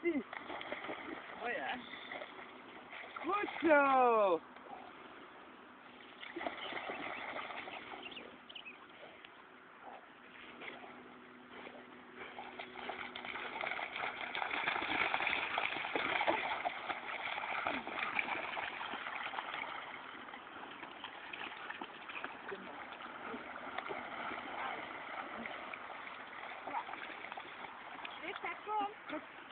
Francis. Oh ja. Goed zo. Dit gaat.